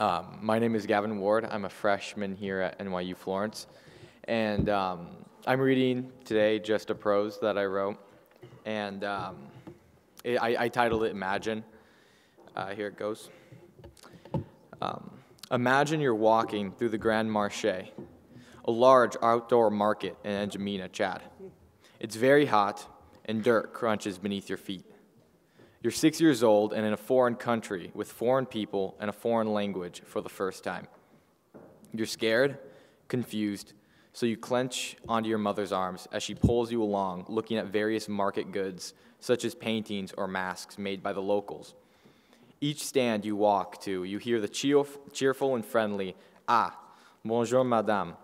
Um, my name is Gavin Ward. I'm a freshman here at NYU Florence. And um, I'm reading today just a prose that I wrote. And um, it, I, I, titled it Imagine. Uh, here it goes. Um, imagine you're walking through the Grand Marché, a large outdoor market in N'Djamena, Chad. It's very hot, and dirt crunches beneath your feet. You're six years old and in a foreign country with foreign people and a foreign language for the first time. You're scared, confused, so you clench onto your mother's arms as she pulls you along, looking at various market goods, such as paintings or masks made by the locals. Each stand you walk to, you hear the cheerful and friendly, Ah, bonjour, madame,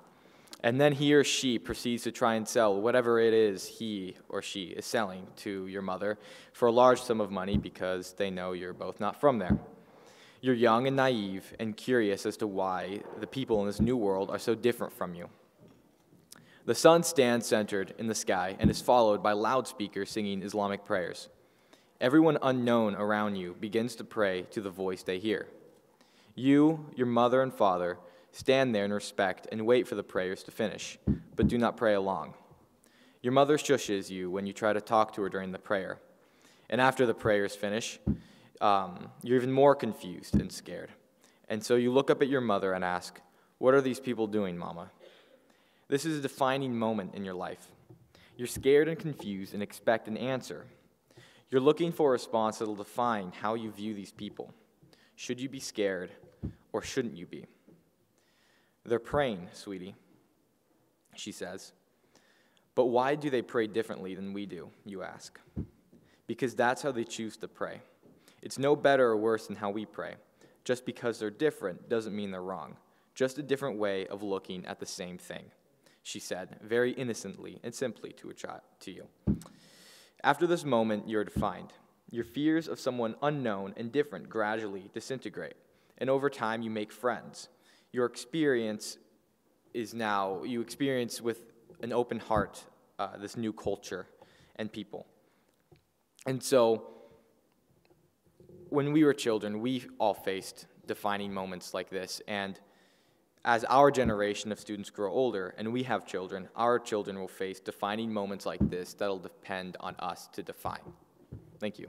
and then he or she proceeds to try and sell whatever it is he or she is selling to your mother for a large sum of money because they know you're both not from there. You're young and naive and curious as to why the people in this new world are so different from you. The sun stands centered in the sky and is followed by loudspeakers singing Islamic prayers. Everyone unknown around you begins to pray to the voice they hear. You, your mother and father, Stand there in respect and wait for the prayers to finish, but do not pray along. Your mother shushes you when you try to talk to her during the prayer. And after the prayers finish, um, you're even more confused and scared. And so you look up at your mother and ask, What are these people doing, Mama? This is a defining moment in your life. You're scared and confused and expect an answer. You're looking for a response that will define how you view these people. Should you be scared or shouldn't you be? They're praying, sweetie, she says. But why do they pray differently than we do, you ask? Because that's how they choose to pray. It's no better or worse than how we pray. Just because they're different doesn't mean they're wrong. Just a different way of looking at the same thing, she said, very innocently and simply to, a child, to you. After this moment, you're defined. Your fears of someone unknown and different gradually disintegrate, and over time, you make friends your experience is now, you experience with an open heart uh, this new culture and people. And so, when we were children, we all faced defining moments like this. And as our generation of students grow older and we have children, our children will face defining moments like this that'll depend on us to define. Thank you.